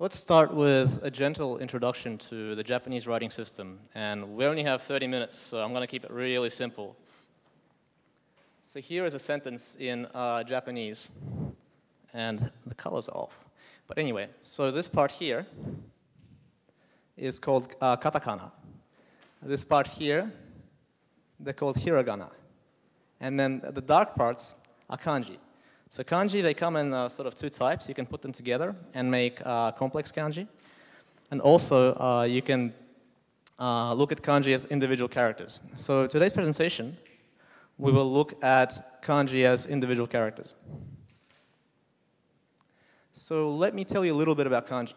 Let's start with a gentle introduction to the Japanese writing system. And we only have 30 minutes, so I'm going to keep it really simple. So here is a sentence in uh, Japanese, and the color's off. But anyway, so this part here is called uh, katakana. This part here, they're called hiragana. And then the dark parts are kanji. So kanji, they come in uh, sort of two types. You can put them together and make uh, complex kanji. And also, uh, you can uh, look at kanji as individual characters. So today's presentation, we will look at kanji as individual characters. So let me tell you a little bit about kanji.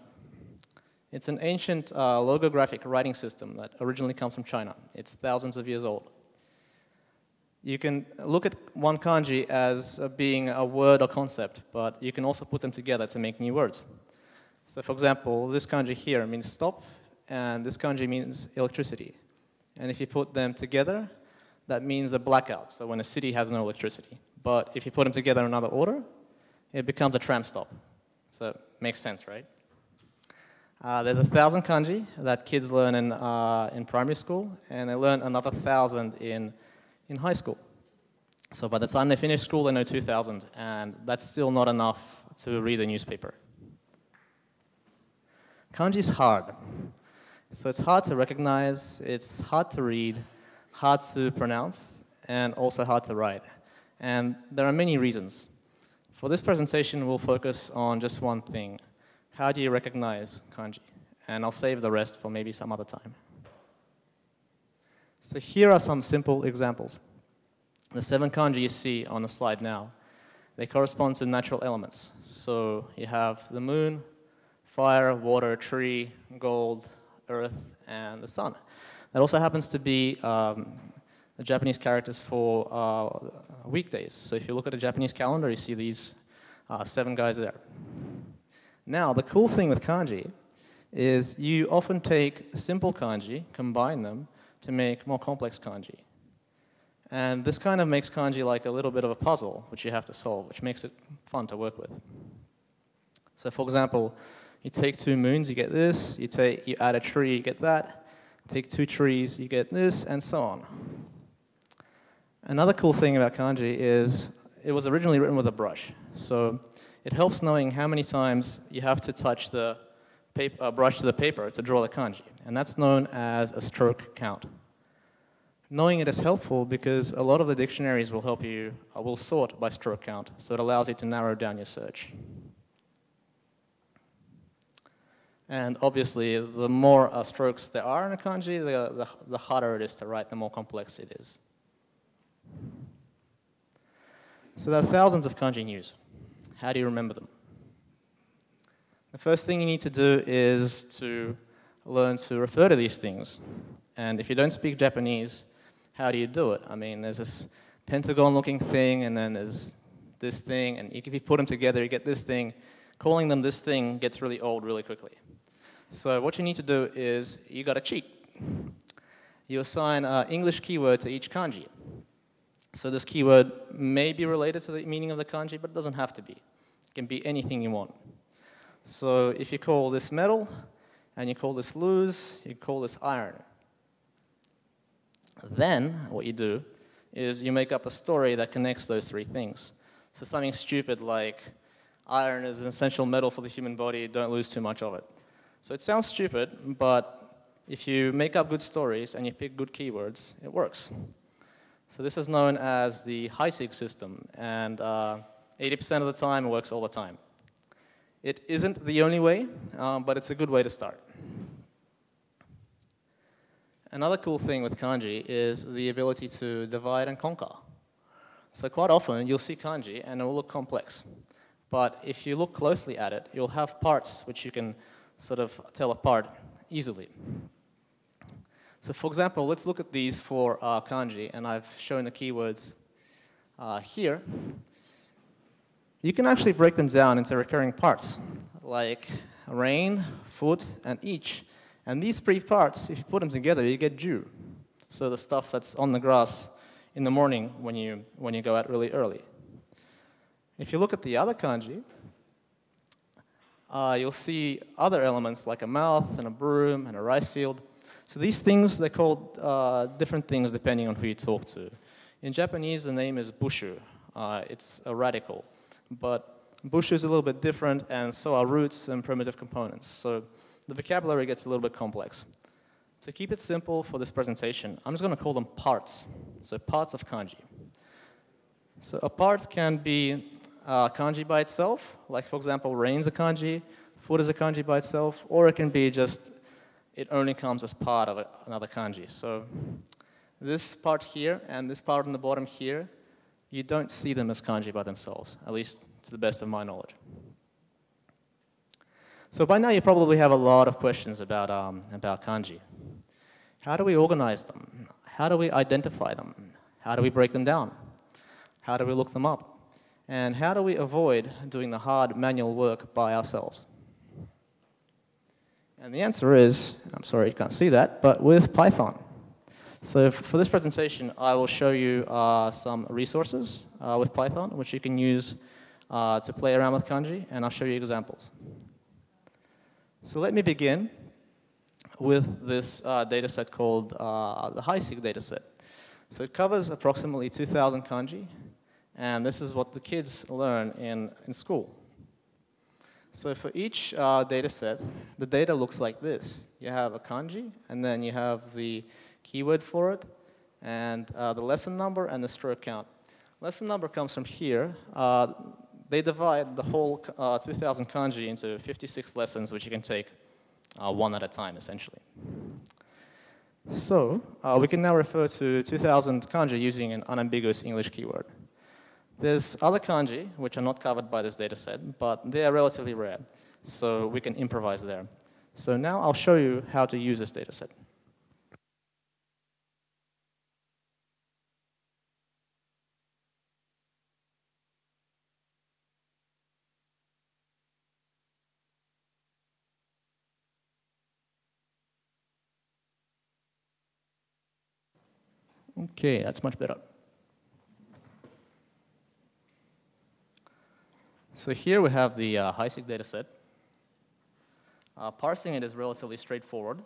It's an ancient uh, logographic writing system that originally comes from China. It's thousands of years old you can look at one kanji as uh, being a word or concept, but you can also put them together to make new words. So for example, this kanji here means stop, and this kanji means electricity. And if you put them together, that means a blackout, so when a city has no electricity. But if you put them together in another order, it becomes a tram stop. So it makes sense, right? Uh, there's a thousand kanji that kids learn in, uh, in primary school, and they learn another thousand in in high school. So by the time they finish school, they know 2,000, and that's still not enough to read a newspaper. Kanji is hard. So it's hard to recognize, it's hard to read, hard to pronounce, and also hard to write. And there are many reasons. For this presentation, we'll focus on just one thing. How do you recognize kanji? And I'll save the rest for maybe some other time. So here are some simple examples. The seven kanji you see on the slide now, they correspond to natural elements. So you have the moon, fire, water, tree, gold, earth, and the sun. That also happens to be um, the Japanese characters for uh, weekdays. So if you look at a Japanese calendar, you see these uh, seven guys there. Now, the cool thing with kanji is you often take simple kanji, combine them, to make more complex kanji. And this kind of makes kanji like a little bit of a puzzle, which you have to solve, which makes it fun to work with. So for example, you take two moons, you get this, you, take, you add a tree, you get that, take two trees, you get this, and so on. Another cool thing about kanji is it was originally written with a brush. So it helps knowing how many times you have to touch the paper, uh, brush to the paper to draw the kanji, and that's known as a stroke count. Knowing it is helpful because a lot of the dictionaries will help you, uh, will sort by stroke count, so it allows you to narrow down your search. And obviously, the more uh, strokes there are in a kanji, the, the, the harder it is to write, the more complex it is. So there are thousands of kanji news. How do you remember them? The first thing you need to do is to learn to refer to these things. And if you don't speak Japanese, how do you do it? I mean, there's this pentagon-looking thing, and then there's this thing, and if you put them together, you get this thing. Calling them this thing gets really old really quickly. So what you need to do is you got to cheat. You assign an English keyword to each kanji. So this keyword may be related to the meaning of the kanji, but it doesn't have to be. It can be anything you want. So if you call this metal, and you call this lose, you call this iron. Then what you do is you make up a story that connects those three things. So something stupid like iron is an essential metal for the human body, don't lose too much of it. So it sounds stupid, but if you make up good stories and you pick good keywords, it works. So this is known as the Heisig system, and 80% uh, of the time it works all the time. It isn't the only way, um, but it's a good way to start. Another cool thing with kanji is the ability to divide and conquer. So quite often you'll see kanji and it will look complex. But if you look closely at it, you'll have parts which you can sort of tell apart easily. So for example, let's look at these for uh, kanji, and I've shown the keywords uh, here you can actually break them down into recurring parts, like rain, foot, and each. And these three parts, if you put them together, you get dew. So the stuff that's on the grass in the morning when you, when you go out really early. If you look at the other kanji, uh, you'll see other elements like a mouth and a broom and a rice field. So these things, they're called uh, different things depending on who you talk to. In Japanese, the name is bushu. Uh, it's a radical. But bushu is a little bit different, and so are roots and primitive components. So the vocabulary gets a little bit complex. To keep it simple for this presentation, I'm just going to call them parts. So parts of kanji. So a part can be uh, kanji by itself, like for example, rain is a kanji, food is a kanji by itself, or it can be just, it only comes as part of another kanji. So this part here and this part on the bottom here, you don't see them as kanji by themselves, at least to the best of my knowledge. So by now you probably have a lot of questions about, um, about kanji. How do we organize them? How do we identify them? How do we break them down? How do we look them up? And how do we avoid doing the hard manual work by ourselves? And the answer is, I'm sorry you can't see that, but with Python. So for this presentation, I will show you uh, some resources uh, with Python, which you can use uh, to play around with kanji, and I'll show you examples. So let me begin with this uh, data set called uh, the Heisig dataset. So it covers approximately 2,000 kanji, and this is what the kids learn in, in school. So for each uh, data set, the data looks like this. You have a kanji, and then you have the keyword for it, and uh, the lesson number and the stroke count. Lesson number comes from here. Uh, they divide the whole uh, 2,000 kanji into 56 lessons, which you can take uh, one at a time, essentially. So uh, we can now refer to 2,000 kanji using an unambiguous English keyword. There's other kanji, which are not covered by this data set, but they are relatively rare, so we can improvise there. So now I'll show you how to use this data set. Okay, that's much better. So here we have the uh, Heisig dataset. Uh, parsing it is relatively straightforward.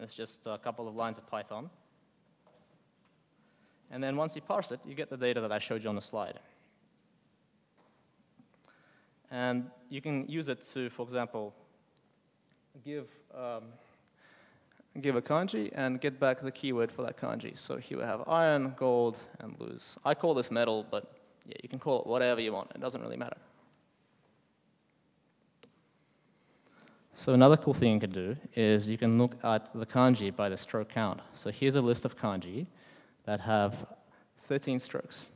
It's just a couple of lines of Python. And then once you parse it, you get the data that I showed you on the slide. And you can use it to, for example, give um, give a kanji and get back the keyword for that kanji. So here we have iron, gold, and lose. I call this metal, but yeah, you can call it whatever you want. It doesn't really matter. So another cool thing you can do is you can look at the kanji by the stroke count. So here's a list of kanji that have 13 strokes.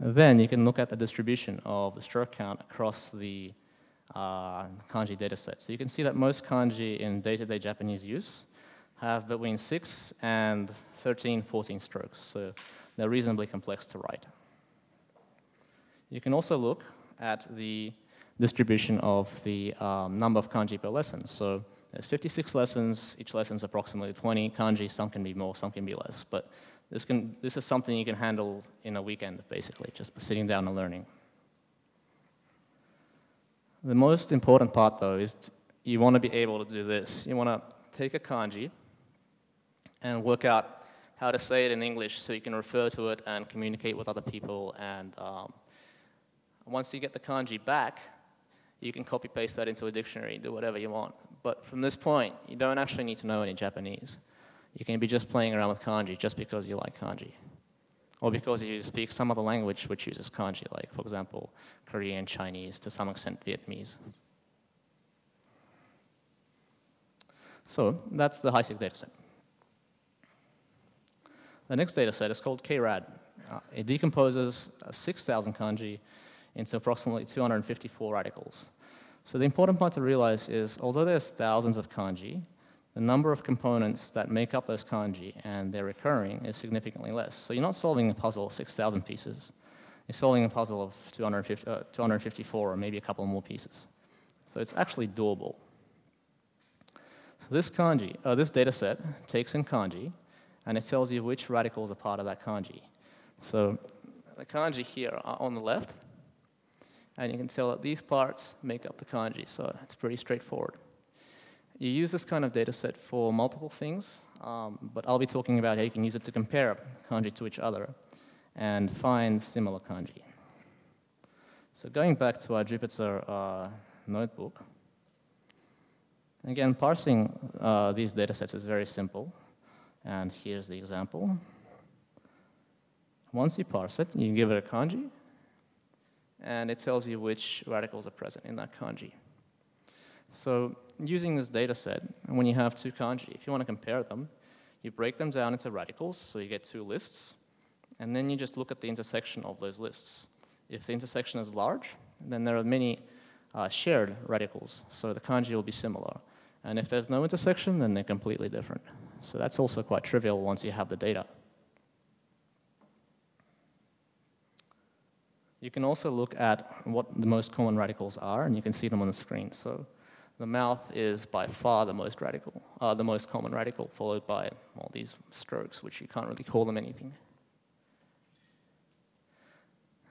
Then you can look at the distribution of the stroke count across the uh, kanji dataset. So you can see that most kanji in day-to-day -day Japanese use have between 6 and 13, 14 strokes. So they're reasonably complex to write. You can also look at the distribution of the um, number of kanji per lesson. So there's 56 lessons, each lesson is approximately 20 kanji, some can be more, some can be less. But this, can, this is something you can handle in a weekend, basically, just sitting down and learning. The most important part, though, is you want to be able to do this. You want to take a kanji and work out how to say it in English so you can refer to it and communicate with other people. And um, once you get the kanji back, you can copy paste that into a dictionary, do whatever you want. But from this point, you don't actually need to know any Japanese. You can be just playing around with kanji just because you like kanji or because you speak some other language which uses kanji, like, for example, Korean, Chinese, to some extent Vietnamese. So that's the Heisig dataset. The next dataset is called KRAD. Uh, it decomposes uh, 6,000 kanji into approximately 254 radicals. So the important part to realize is, although there's thousands of kanji, the number of components that make up those kanji and they're recurring is significantly less. So you're not solving a puzzle of 6,000 pieces. You're solving a puzzle of 250, uh, 254 or maybe a couple more pieces. So it's actually doable. So this kanji, uh, this data set takes in kanji and it tells you which radicals are part of that kanji. So the kanji here are on the left, and you can tell that these parts make up the kanji, so it's pretty straightforward. You use this kind of data set for multiple things, um, but I'll be talking about how you can use it to compare kanji to each other and find similar kanji. So going back to our Jupyter uh, notebook, again, parsing uh, these data sets is very simple. And here's the example. Once you parse it, you give it a kanji, and it tells you which radicals are present in that kanji. So using this data set, when you have two kanji, if you want to compare them, you break them down into radicals, so you get two lists, and then you just look at the intersection of those lists. If the intersection is large, then there are many uh, shared radicals, so the kanji will be similar. And if there's no intersection, then they're completely different. So that's also quite trivial once you have the data. You can also look at what the most common radicals are, and you can see them on the screen. So the mouth is by far the most radical, uh, the most common radical, followed by all these strokes, which you can't really call them anything.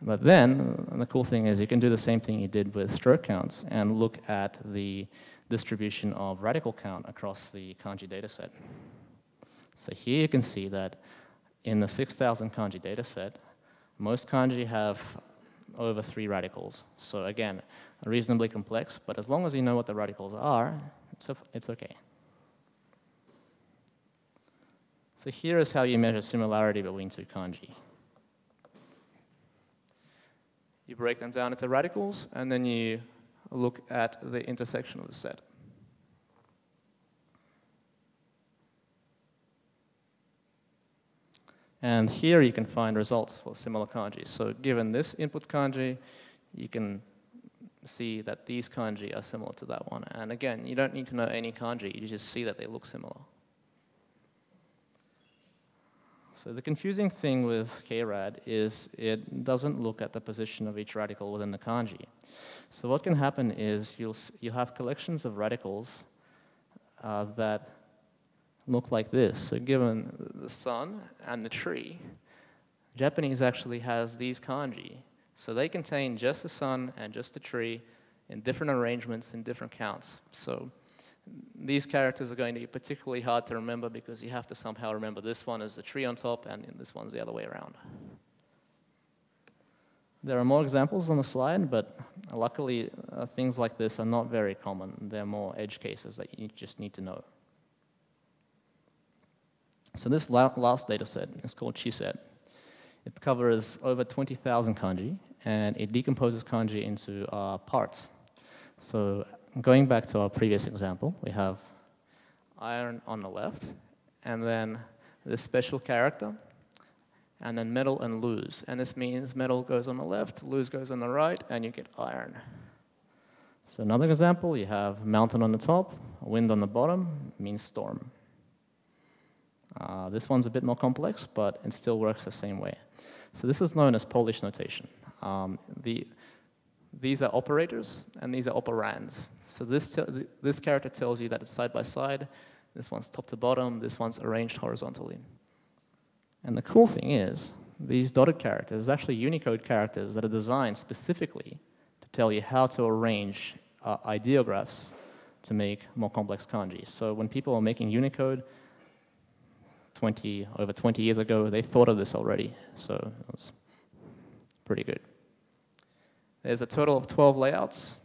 But then, the cool thing is you can do the same thing you did with stroke counts and look at the distribution of radical count across the kanji dataset. So here you can see that in the 6,000 kanji dataset, most kanji have over three radicals. So again, reasonably complex, but as long as you know what the radicals are, it's, it's okay. So here is how you measure similarity between two kanji. You break them down into radicals, and then you look at the intersection of the set. And here you can find results for similar kanji. So given this input kanji, you can see that these kanji are similar to that one. And again, you don't need to know any kanji, you just see that they look similar. So the confusing thing with KRAD is it doesn't look at the position of each radical within the kanji. So what can happen is you'll, you have collections of radicals uh, that look like this. So given the sun and the tree, Japanese actually has these kanji. So they contain just the sun and just the tree in different arrangements in different counts. So these characters are going to be particularly hard to remember because you have to somehow remember this one is the tree on top and this one's the other way around. There are more examples on the slide, but luckily uh, things like this are not very common. They're more edge cases that you just need to know. So this la last data set is called CHISE. It covers over 20,000 kanji, and it decomposes kanji into uh, parts. So going back to our previous example, we have iron on the left, and then this special character, and then metal and lose. And this means metal goes on the left, lose goes on the right, and you get iron. So another example, you have mountain on the top, wind on the bottom, means storm. Uh, this one's a bit more complex, but it still works the same way. So this is known as Polish notation. Um, the, these are operators, and these are operands. So this, this character tells you that it's side by side, this one's top to bottom, this one's arranged horizontally. And the cool thing is, these dotted characters are actually Unicode characters that are designed specifically to tell you how to arrange uh, ideographs to make more complex kanji. So when people are making Unicode, 20, over 20 years ago, they thought of this already. So it was pretty good. There's a total of 12 layouts.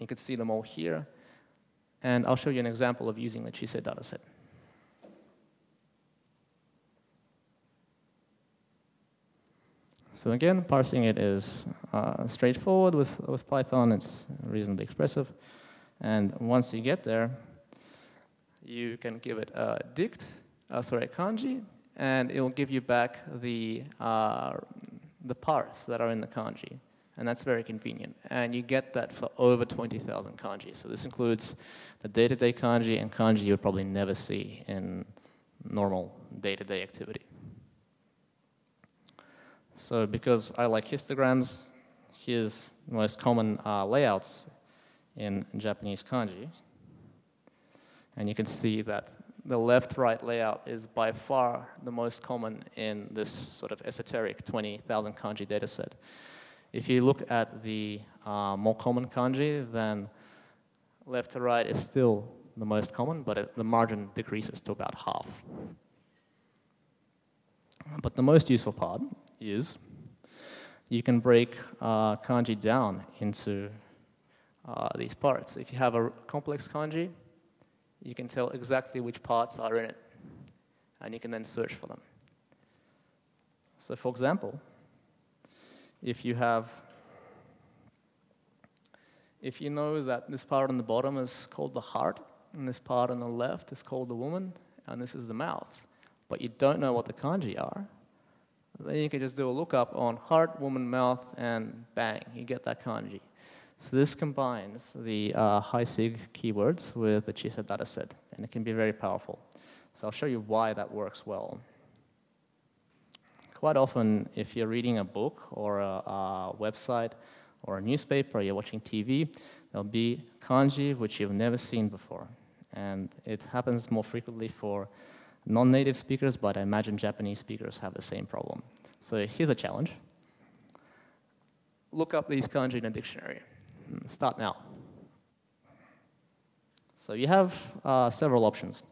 You can see them all here. And I'll show you an example of using the CHISE dataset. So again, parsing it is uh, straightforward with, with Python. It's reasonably expressive. And once you get there, you can give it a dict uh, sorry, kanji, and it will give you back the, uh, the parts that are in the kanji. And that's very convenient. And you get that for over 20,000 kanji. So this includes the day-to-day -day kanji and kanji you would probably never see in normal day-to-day -day activity. So because I like histograms, here's the most common uh, layouts in Japanese kanji. And you can see that the left-right layout is by far the most common in this sort of esoteric 20,000 kanji dataset. If you look at the uh, more common kanji, then left to right is still the most common, but it, the margin decreases to about half. But the most useful part is you can break uh, kanji down into uh, these parts. If you have a complex kanji, you can tell exactly which parts are in it, and you can then search for them. So for example, if you have, if you know that this part on the bottom is called the heart, and this part on the left is called the woman, and this is the mouth, but you don't know what the kanji are, then you can just do a lookup on heart, woman, mouth, and bang, you get that kanji. So this combines the uh, Heisig keywords with the CHISE dataset, and it can be very powerful. So I'll show you why that works well. Quite often, if you're reading a book or a, a website or a newspaper, or you're watching TV, there'll be kanji which you've never seen before. And it happens more frequently for non-native speakers, but I imagine Japanese speakers have the same problem. So here's a challenge. Look up these kanji in a dictionary. Hmm, start now. So you have uh, several options.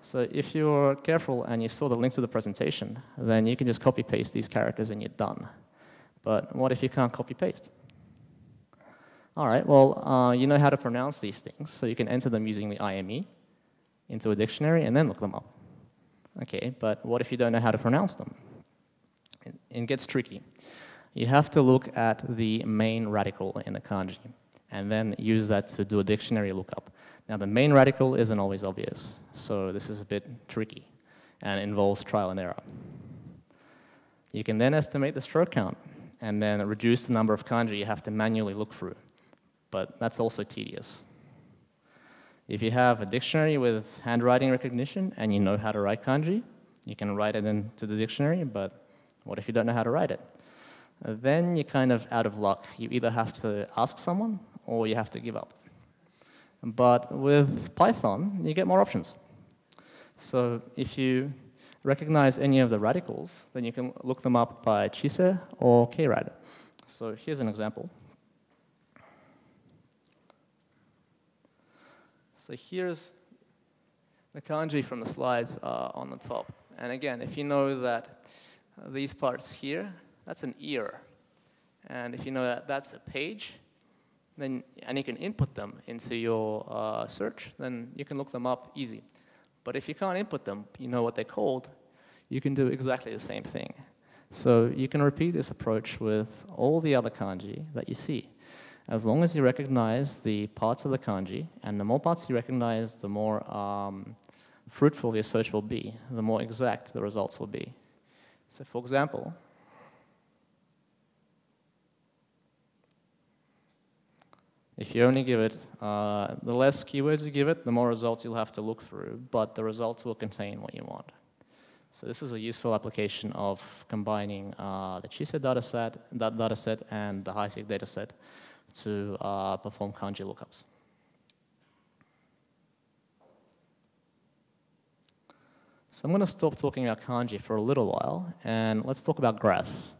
So if you're careful and you saw the link to the presentation, then you can just copy paste these characters and you're done. But what if you can't copy paste? All right, well, uh, you know how to pronounce these things, so you can enter them using the IME into a dictionary and then look them up. Okay, but what if you don't know how to pronounce them? It, it gets tricky. You have to look at the main radical in the kanji and then use that to do a dictionary lookup. Now, the main radical isn't always obvious, so this is a bit tricky and involves trial and error. You can then estimate the stroke count and then reduce the number of kanji you have to manually look through, but that's also tedious. If you have a dictionary with handwriting recognition and you know how to write kanji, you can write it into the dictionary, but what if you don't know how to write it? Then you're kind of out of luck. You either have to ask someone or you have to give up. But with Python, you get more options. So if you recognize any of the radicals, then you can look them up by CHISE or KRAD. So here's an example. So here's the kanji from the slides uh, on the top. And again, if you know that these parts here, that's an ear. And if you know that that's a page, then, and you can input them into your uh, search, then you can look them up easy. But if you can't input them, you know what they're called, you can do exactly the same thing. So you can repeat this approach with all the other kanji that you see as long as you recognize the parts of the kanji, and the more parts you recognize, the more um, fruitful your search will be, the more exact the results will be. So for example, if you only give it, uh, the less keywords you give it, the more results you'll have to look through, but the results will contain what you want. So this is a useful application of combining uh, the CHISE dataset, that dataset and the Heisig dataset to uh, perform kanji lookups. So I'm going to stop talking about kanji for a little while, and let's talk about graphs.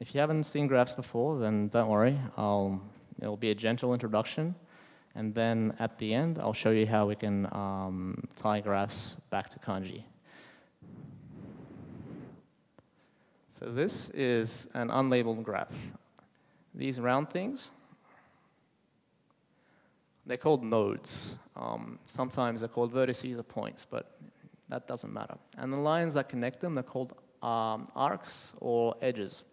If you haven't seen graphs before, then don't worry. I'll, it'll be a gentle introduction, and then at the end, I'll show you how we can um, tie graphs back to kanji. So this is an unlabeled graph. These round things, they're called nodes. Um, sometimes they're called vertices or points, but that doesn't matter. And the lines that connect them, they're called um, arcs or edges.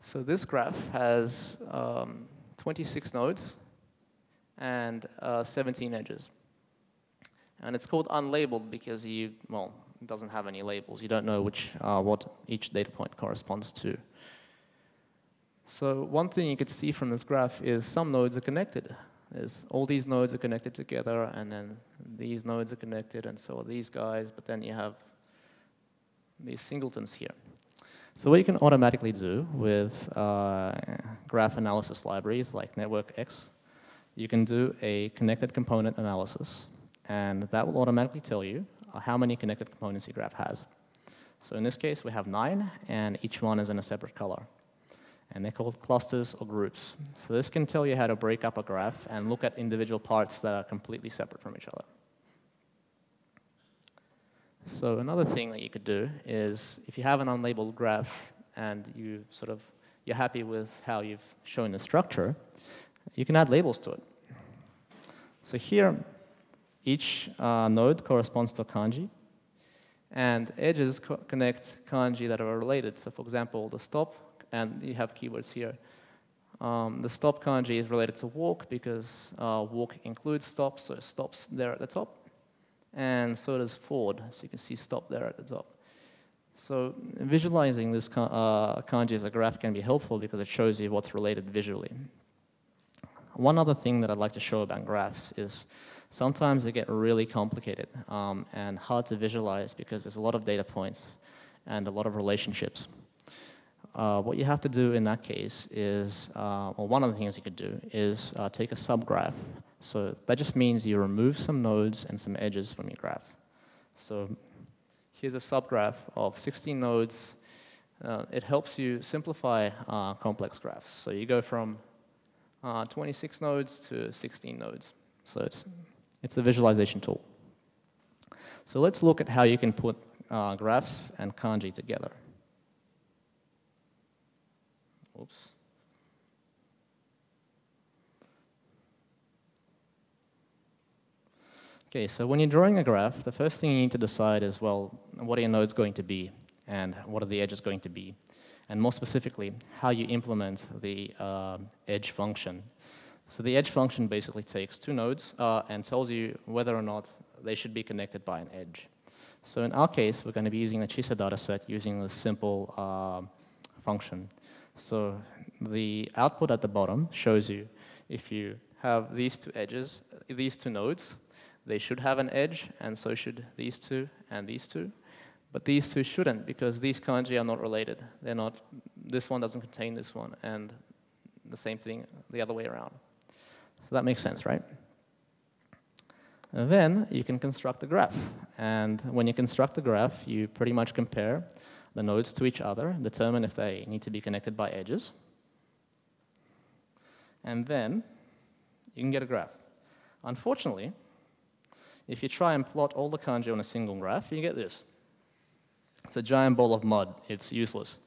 So this graph has um, 26 nodes and uh, 17 edges. And it's called unlabeled because you, well, it doesn't have any labels. You don't know which, uh, what each data point corresponds to. So one thing you could see from this graph is some nodes are connected. There's all these nodes are connected together, and then these nodes are connected, and so are these guys, but then you have these singletons here. So what you can automatically do with uh, graph analysis libraries like NetworkX, you can do a connected component analysis. and that will automatically tell you uh, how many connected components your graph has. So in this case, we have nine, and each one is in a separate color. And they're called clusters or groups. So this can tell you how to break up a graph and look at individual parts that are completely separate from each other. So another thing that you could do is if you have an unlabeled graph and you sort of you're happy with how you've shown the structure, you can add labels to it. So here, each uh, node corresponds to a kanji, and edges co connect kanji that are related. So for example, the stop, and you have keywords here. Um, the stop kanji is related to walk because uh, walk includes stop, so it stops there at the top. And so does Ford. so you can see stop there at the top. So visualizing this uh, kanji as a graph can be helpful because it shows you what's related visually. One other thing that I'd like to show about graphs is sometimes they get really complicated um, and hard to visualize because there's a lot of data points and a lot of relationships. Uh, what you have to do in that case is, uh, well, one of the things you could do is uh, take a subgraph. So that just means you remove some nodes and some edges from your graph. So here's a subgraph of 16 nodes. Uh, it helps you simplify uh, complex graphs. So you go from uh, 26 nodes to 16 nodes. So it's, it's a visualization tool. So let's look at how you can put graphs and kanji together. Okay, so when you're drawing a graph, the first thing you need to decide is, well, what are your nodes going to be, and what are the edges going to be? and more specifically, how you implement the uh, edge function. So the edge function basically takes two nodes uh, and tells you whether or not they should be connected by an edge. So in our case, we're going to be using the CHISE dataset using this simple uh, function. So the output at the bottom shows you if you have these two edges, these two nodes, they should have an edge, and so should these two and these two. But these two shouldn't because these kanji are not related. They're not, this one doesn't contain this one, and the same thing the other way around. So that makes sense, right? And then you can construct a graph. And when you construct a graph, you pretty much compare the nodes to each other, determine if they need to be connected by edges. And then you can get a graph. Unfortunately, if you try and plot all the kanji on a single graph, you get this. It's a giant ball of mud. It's useless.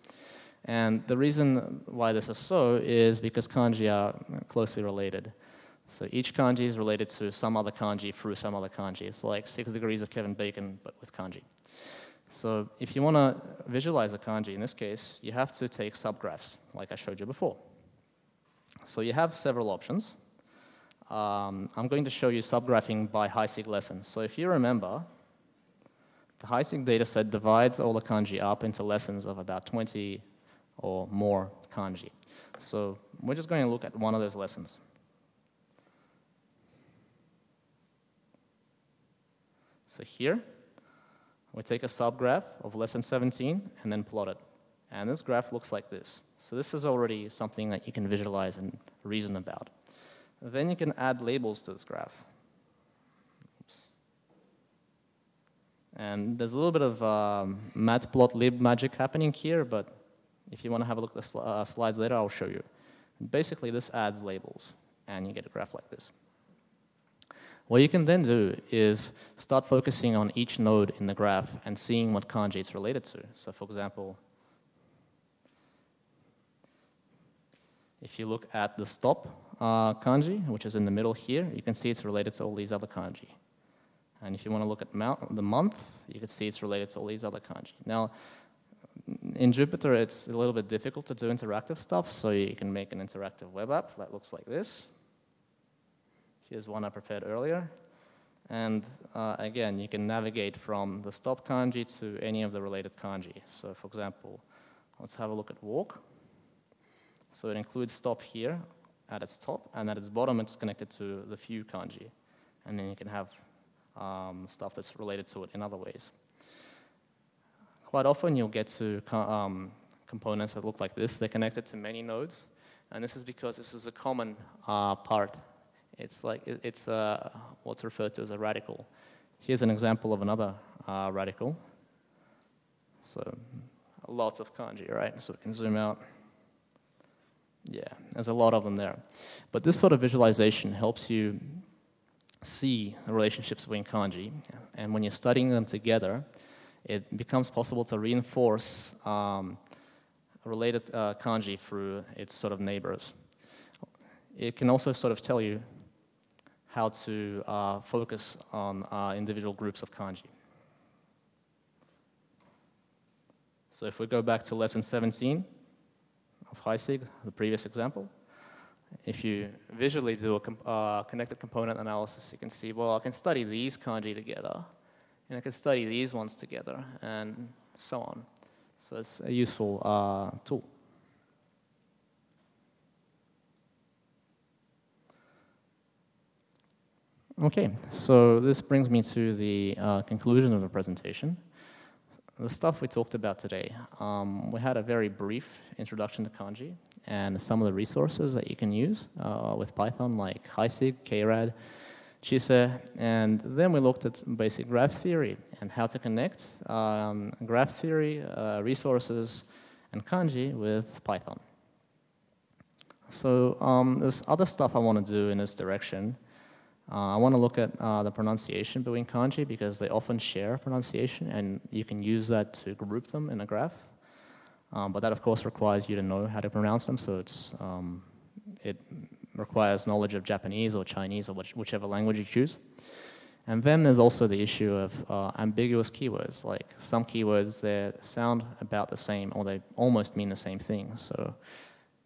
And the reason why this is so is because kanji are closely related. So each kanji is related to some other kanji through some other kanji. It's like six degrees of Kevin Bacon, but with kanji. So if you want to visualize a kanji, in this case, you have to take subgraphs, like I showed you before. So you have several options. Um, I'm going to show you subgraphing by Heisig lessons. So if you remember, the Heisig dataset divides all the kanji up into lessons of about 20 or more kanji. So we're just going to look at one of those lessons. So here, we take a subgraph of less than 17 and then plot it. And this graph looks like this. So this is already something that you can visualize and reason about. Then you can add labels to this graph. And there's a little bit of um, matplotlib magic happening here, but if you want to have a look at the sl uh, slides later, I'll show you. Basically, this adds labels, and you get a graph like this. What you can then do is start focusing on each node in the graph and seeing what kanji it's related to. So for example, if you look at the stop uh, kanji, which is in the middle here, you can see it's related to all these other kanji. And if you want to look at the month, you can see it's related to all these other kanji. Now, in Jupyter, it's a little bit difficult to do interactive stuff, so you can make an interactive web app that looks like this. Here's one I prepared earlier. And uh, again, you can navigate from the stop kanji to any of the related kanji. So for example, let's have a look at walk. So it includes stop here at its top, and at its bottom, it's connected to the few kanji. And then you can have um, stuff that's related to it in other ways. Quite often you'll get to um, components that look like this. They're connected to many nodes. And this is because this is a common uh, part It's like it's uh, what's referred to as a radical. Here's an example of another uh, radical. So lots of kanji, right? So we can zoom out. Yeah, there's a lot of them there. But this sort of visualization helps you see the relationships between kanji. And when you're studying them together, it becomes possible to reinforce um, related uh, kanji through its sort of neighbors. It can also sort of tell you how to uh, focus on uh, individual groups of kanji. So if we go back to lesson 17 of Heisig, the previous example, if you visually do a uh, connected component analysis, you can see, well, I can study these kanji together, and I can study these ones together, and so on. So it's a useful uh, tool. Okay, so this brings me to the uh, conclusion of the presentation the stuff we talked about today, um, we had a very brief introduction to kanji and some of the resources that you can use uh, with Python, like Heisig, KRAD, Chise, and then we looked at basic graph theory and how to connect um, graph theory, uh, resources, and kanji with Python. So um, there's other stuff I want to do in this direction. Uh, I want to look at uh, the pronunciation between kanji because they often share pronunciation and you can use that to group them in a graph. Um, but that of course requires you to know how to pronounce them so it's, um, it requires knowledge of Japanese or Chinese or which, whichever language you choose. And then there's also the issue of uh, ambiguous keywords. Like some keywords, they sound about the same or they almost mean the same thing. So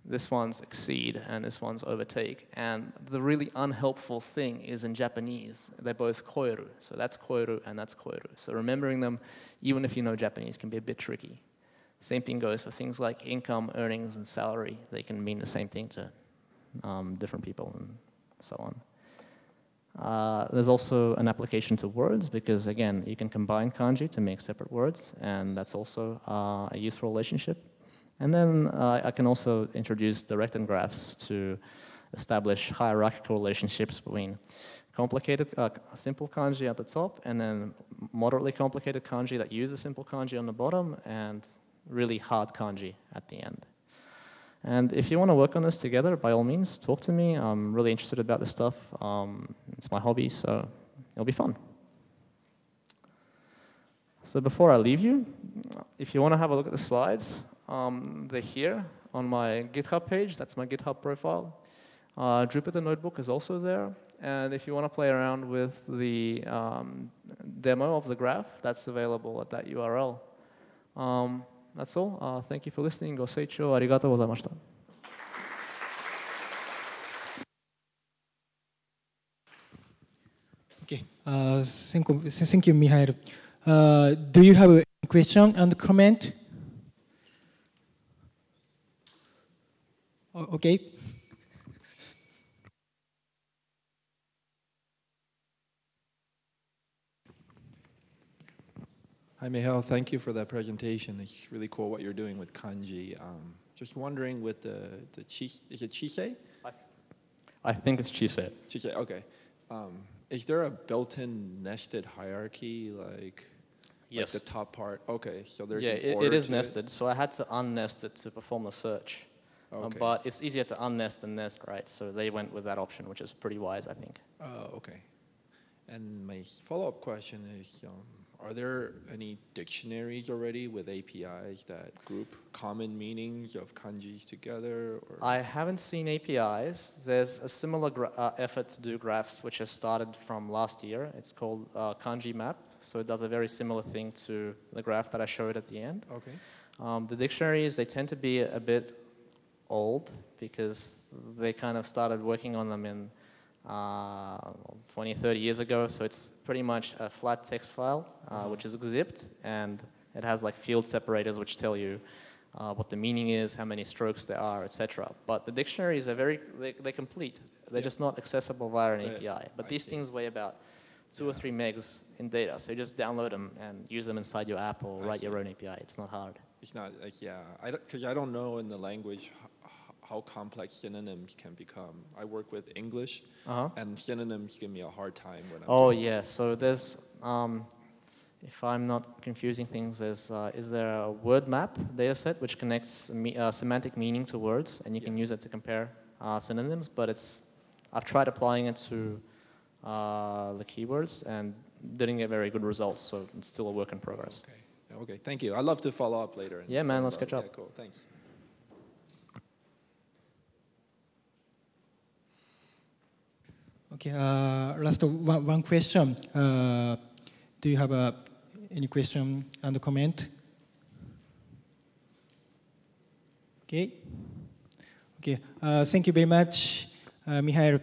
this one's exceed and this one's overtake. And the really unhelpful thing is in Japanese, they're both koeru. So that's koeru and that's koeru. So remembering them, even if you know Japanese, can be a bit tricky. Same thing goes for things like income, earnings, and salary. They can mean the same thing to um, different people and so on. Uh, there's also an application to words because, again, you can combine kanji to make separate words, and that's also uh, a useful relationship. And then uh, I can also introduce directed graphs to establish hierarchical relationships between complicated, uh, simple kanji at the top, and then moderately complicated kanji that use a simple kanji on the bottom, and really hard kanji at the end. And if you want to work on this together, by all means, talk to me. I'm really interested about this stuff. Um, it's my hobby, so it'll be fun. So before I leave you, if you want to have a look at the slides, um, they're here on my GitHub page. That's my GitHub profile. Uh, Jupyter Notebook is also there. And if you want to play around with the um, demo of the graph, that's available at that URL. Um, that's all. Uh, thank you for listening. Go seicho. Arigatou gozaimashita. Okay. Uh, thank, you, thank you, Mihail. Uh, do you have a question and comment? Okay. Hi, Mihail. Thank you for that presentation. It's really cool what you're doing with kanji. Um, just wondering with the, the chi, is it Chise? I, I think it's Chise. Chise, okay. Um, is there a built-in nested hierarchy, like, yes. like the top part? Okay, so there's Yeah, it, it is nested. It? So I had to unnest it to perform the search. Um, okay. but it's easier to unnest than nest, right? So they went with that option, which is pretty wise, I think. Oh, okay. And my follow-up question is, um, are there any dictionaries already with APIs that group common meanings of kanjis together? Or? I haven't seen APIs. There's a similar uh, effort to do graphs, which has started from last year. It's called uh, Kanji Map. So it does a very similar thing to the graph that I showed at the end. Okay. Um, the dictionaries, they tend to be a bit old because they kind of started working on them in uh, 20, 30 years ago. So it's pretty much a flat text file, uh, which is zipped, and it has like field separators which tell you uh, what the meaning is, how many strokes there are, etc. But the dictionaries are very, they, are complete. They're yeah. just not accessible via an API. But I these see. things weigh about two yeah. or three megs in data. So you just download them and use them inside your app or I write see. your own API. It's not hard. It's not like, yeah, because I, I, don't know in the language how complex synonyms can become. I work with English, Uh-huh. and synonyms give me a hard time when I'm. Oh doing- yeah, so there's, um, if I'm not confusing things, there's, uh, is there a WordNet data set which connects me, uh, semantic meaning to words, and you can use it to compare uh, synonyms, but it's, I've tried applying it to uh, the keywords and didn't get very good results, so it's still a work in progress. Okay. Okay. Thank you. I'd love to follow up later. Yeah, man, let's catch up. Yeah, cool. Thanks. Okay, uh, last one, one question. Uh, do you have uh, any question and comment? Okay. Okay, thank you very much, Mihail